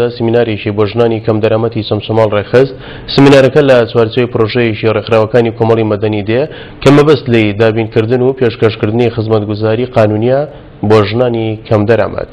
دا سمینارێکی بۆ ژنانی کەم دەرامەتی چەمچەماڵ ڕێکخست، سمینارەکە لە چوارچێوەی پرۆژەیەکی ڕێکخراوەکانی کۆمەڵی مەدەنی دێ کە مەبەست لێی دابینکردن و پێشکەشکردنی خزمەتگوزاری قانونییە بۆ ژنانی کەم دەرامەت.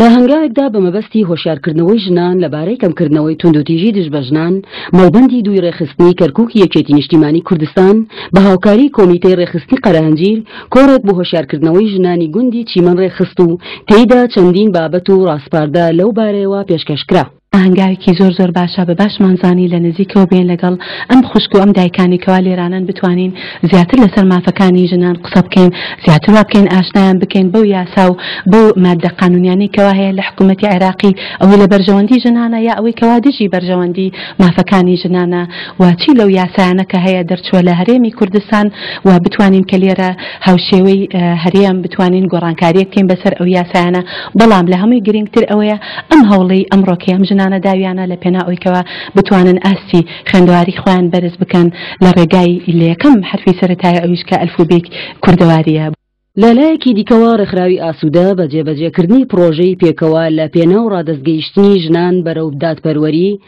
لە هەنگاوێکدا بە مەبەستی هۆشیارکردنەوەی ژنان لە بارەی کەمکردنەوەی توندوتیژی دژ بە ژنان، مەڵبەندی دووی ڕێکخستنی کەرکووکی یەکێتی نیشتیمانی کوردستان بە هاوکاریی کۆمیتەی ڕێکخستنی قەرەهەنجیر، کۆڕێک بۆ هۆشیارکردنەوەی ژنانی گوندی چیمەن ڕێکخست و تێیدا چەندین بابەت و ڕاسپاردە لەو بارەیەوە پێشکەش کرا. هەنگاوێکی زۆر زۆر باشە بە باشمان زانی لە نزیکەوە بێین لەگەڵ ئەم خوشک و ئەم دایکانی کەوا لێرانەن بتوانین زیاتر لەسەر مافەکانی ژنان قسە بکەین زیاتر وا بکەین ئاشنایان بکەین بەو یاسا و بەو ماددە قانونیانەی کەوا هەیە لە حکوومەتی عێراقی ئەوەی لە بەرژەوەندی ژنانە یا ئەوەی کەوا دژی بەرژەوەندی مافەکانی ژنانە و چی لەو یاسایانە کە هەیە دەرچووە لە هەرێمی کوردستان و بتوانین کە لێرە هاوشێوەی هەرێم بتوانین گۆڕانکارییەک بکەین بەسەر ئەو یاسایانە، بەڵام لە هەمووی گرینگتر ئەوەیە ئەم هەوڵەی ئەمڕۆکەی ئەم ژنانە داویانە لە پێناو ئەوی کەوا بتوانن ئاستی خوێندەواری خۆیان بەرز بکەن لە ڕێگای لە یەکەم حەرفی سەرەتایی ئەویش کە ئەلفوبێی کوردەوارییە. لە لایەکی دیکەوە ڕێکخراوی ئاسوودە بە جێبەجێکردنی پڕۆژەی پێکەوە لە پێناو ڕادەستگەیشتنی ژنان بەرەو دادپەروەری،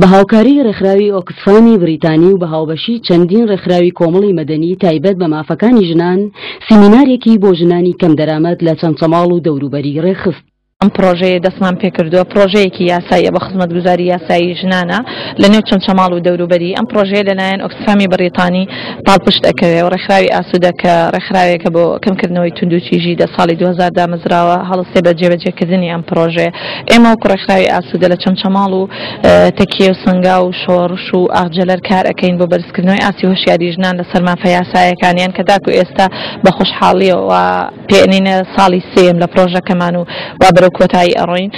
بە هاوکاریی ڕێکخراوی ئۆکسفامی بریتانی و بە هاوبەشی چەندین ڕێکخراوی کۆمەڵی مەدەنی تایبەت بە مافەکانی ژنان، سیمینارێکی بۆ ژنانی کەمدەرامەت لە چەمچەماڵ و دەوروبەری ڕێکخست. ئەم پڕۆژەیە دەستمان پێکردووە پڕۆژەیەکی یاساییە بۆ خزمەتگوزاری یاسایی ژنانە لە نێو چەمچەماڵ و دەوروبەری ئەم پڕۆژەیە لەلایەن ئۆکسفامی بەڕیتانی پاڵپشت ئەکەوێ و ڕێکخراوی ئاسوودە کە ڕێکخراوێکە بۆ کەمکردنەوەی توندوتیژی دە ساڵی 2000 دامەزراوە هەڵستێ بە جێبەجێکردنی ئەم پڕۆژەیە ئێمە وەکو ڕێکخراوی ئاسوودە لە چەمچەماڵ و تەکیە و سەنگاو و شۆڕش و ئاغجەلەر کار ئەکەین بۆ بەرزکردنەوەی ئاستی هۆشیاری ژنان لەسەر مافە یاسایەکانیان کە تاکو ئێستا بە خۆشحاڵیەوە پێێنە ساڵی سێیەم لە پڕۆژەکەمان و وا بەرەو کۆتایی ئەڕۆین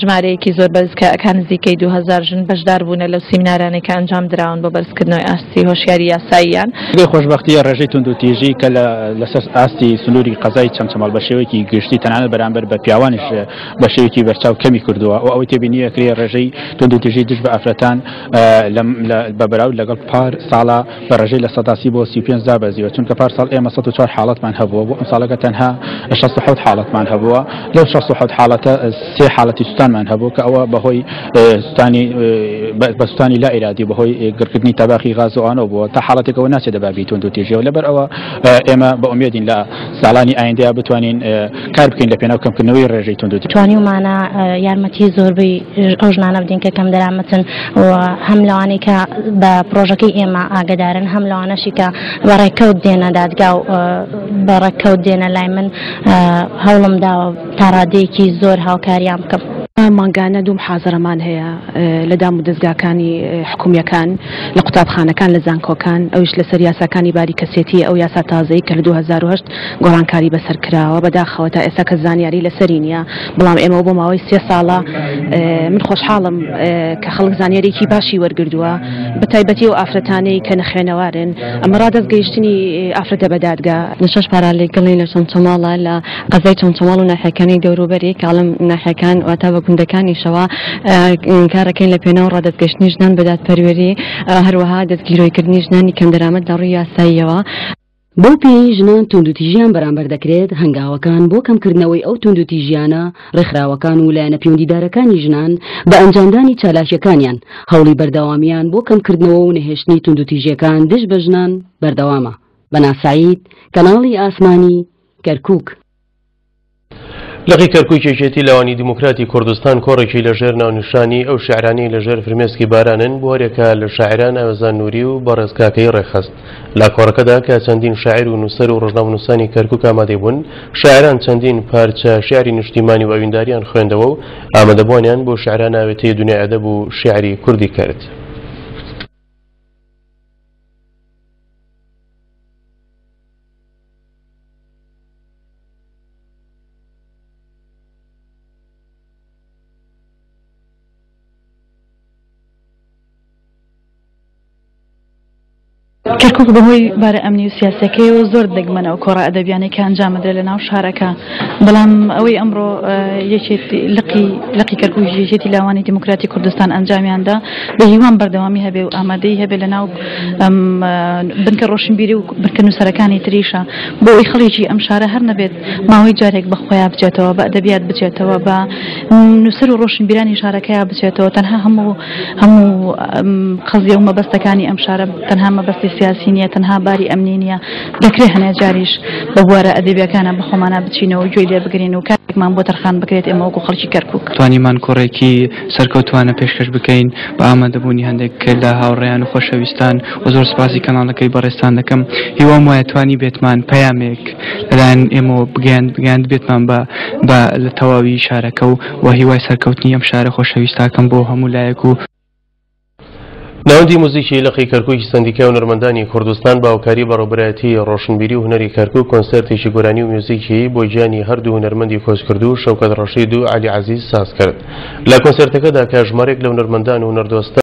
ژمارەیەکی زۆر بەرزکەکان نزیکەی دو هەزار ژن بەشدار بوونە لەو سیمنارانێک کە ئەنجام دراون بۆ بەرزکردنەوەی ئاستی هۆشیاری یاساییان بێ خۆشببختیە ڕێژەی تونند و تیژی کە لە لەسەر ئاستی سنووری قەزای چەمچەماڵ بە شێوەیەکی گشتی تەنانە بەرامبەر بە پیاوانش بە شێوکی بەرچاو کەمی کردووە و ئەوەی تێبینیەکری ڕێژەی تونند و تیژی دژ بە ئافرەتان بە بەراو لەگەڵ پار ساڵە بەڕێژەی لە سەدا سی بۆ سی و پێنج دابەزیوە چونکە پارساڵ ئێمە سەد و چوار حاڵەتمان هەبووە بۆ ئەمساڵەکە تەنها شەست و حەوت حاڵەتمان هەبووە لەو شەست و حەوت حاڵەتە سێ حاڵەتی سوتانمان هەبوو کە ئەوە بەهۆی سوتانی بەستانی لا ئیرادی بەهۆی گرکردنی تەباخی غازوانەوە بووە تا حاڵەتێکەوە ناچێت دەبابی تونند و تێژەوە لەبەر ئەوە ئێمە بە ئومێدین لە ساڵانی ئایندەیە بتوانین کار بکەین لە پێناو کەمکردنەوەی ڕێژەی توندوتیژی. توانیومانە یارمەتی زۆربەی ئەو ژنانە بدەین کە کەمدەرامەتن و هەم لەوانەی کە بە پڕۆژەکەی ئێمە ئاگەدارن هەم لەوانەشی کە بە ڕێککەوت دێنە دادگا و بە ڕێککەوت دێنە لای من هەوڵم داوە تا ڕادەیەکی زۆر هاوکاریان بکەم. مانگانە دوو محازەرەمان هەیە لە دامودەزگاکانی حکومییەکان، لە قوتابخانەکان، لە زانکۆکان، ئەویش لەسەر یاساکانی باری کەسێتییە، ئەو یاسا تازەی کە لە دوو هەزار و هەشت گۆڕانکاری بەسەر کراوە بەداخەوە تا ئێستا کەس زانیاری لەسەری نییە بەڵام ئێمەوە بۆ ماوەی سێ ساڵە من خۆشحاڵم کە خەڵک زانیارێکی باشی وەرگردووە بە تایبەتی و ئافرەتانەی کە نەخێنەوارن ئەمە ڕادەست گەیشتنی ئافرەتە بەدادگا نشش پارالی گڵی لە چۆن چۆماڵە لە قەزای چۆن چۆماڵ و ناحەکانی دەوروبەری کاڵم ناحەکان واتا بە گوندەکانیشەوە کارەکەین لە پێناو ڕادەستگەشتنی ژنان بەدات پەروەری هەروەها دەستگیرۆیکردنی ژنانی کەم دەرامەت لە ڕووی یاساییەوە بەو پێیەی ژنان توندوتیژیان بەرامبەر دەکرێت، هەنگاوەکان بۆ کەمکردنەوەی ئەو توندوتیژیانە، ڕێکخراوەکان و لایەنە پێوەندیدارەکانی ژنان بە ئەنجامدانی چالاکییەکانیان، هەوڵی بەردەوامیان بۆ کەمکردنەوە و نەهێشتنی توندوتیژییەکان دژ بە ژنان بەردەوامە. بەنا سەعید، کەناڵی ئاسمانی، کەرکووک. لقی کەرکووک یەکێتی لاوانی دیموکراتی کوردستان کۆڕێکی لەژێر ناونیشانی ئەو شعرانەی لەژێر فرمێسکی بارانن بۆ هەرێکە لە شاعران ئاوێزان نووری و بەڕێز کاکەیی ڕێکخست لە کۆڕەکەدا کە چەندین شاعیر و نووسەر و ڕۆژنامەنووسانی کەرکووک ئامادەی بوون شاعران چەندین پارچە شعری نیشتیمانی و ئەوینداریان خوێندەوە و ئامادەبووانیان بۆ شعران ئاوێتەی دنیای ئەدەب و شعری کوردی کرد. کەرکوک بەهۆی بارە ئەمنی و سیاسەکەیەوە زۆر دەگمەنە و کۆڕە ئەدەبیانەی کە ئەنجامدرێت لە ناو شارەکە بەڵام ئەوەی ئەمڕۆ لقی لقی کەرکوژیێتی لاوانی دیموکراتی کوردستان ئەنجامیاندا بە هیوان بەردەوامی هەبێ و ئامادەی هەبێ لە ناو ئەم بنکە ڕۆشنبیری و بنکە نووسەرەکانی تریشە بۆ ئەوی خەڵیکی ئەم شارە هەر نەبێت ماوەی جارێک بە خۆیان بچێتەوە بە ئەدەبیات بچێتەوە بە نووسەر و ڕۆشنبیرانی شارەکەیان بچێتەوە تەنها هەموو هەموو قەزیە و مەبەستەکانی ئەم شارە تەنها مەبەستی سیاسی نیە تەنها باری ئەمنی نیە دەکرێ هەنێ جاریش بە بوارە ئەدەبیەکانە بە خۆمانە بچینەوە گوێی لێ بگرین و کاتێکمان بۆ تەرخان بکرێت ئێمە وەکو خەڵکی کەرکک توانیمان کۆڕێکی سەرکەوتوانە پێشکەش بکەین بە ئامادەبوونی هەندێک لە هاوڕێیان و خۆشەویستان و زۆر سپاسی کەناڵەکەی بەڕێزتان دەکەم هیوام وایە توانی بێتمان پەیامێک لەلایەن ئێمەوە بگەیاند بگەیاند بێتمان بە بە لە تەواوی شارەکە و و هیوای سەرکەوتنی ئەم شارە خۆشەویستاکەم بۆ هەموو لایەک و ناوەندی موزیکی لقی کەرکوکی سەندیکای هونەرمەندانی کوردستان بە هاوکاری بەڕێوبەرایەتی ڕۆشنبیری و هونەری کەرکوک کۆنسێرتێکی گۆرانی و میوزیکی بۆ گیانی هەردوو هونەرمەندی کۆچکردوو شەوکەت ڕەشید و عەلی عەزیز ساز کرد لە کۆنسێرتەکەدا کە ژمارێک لە هونەرمەندان و هونەردۆستان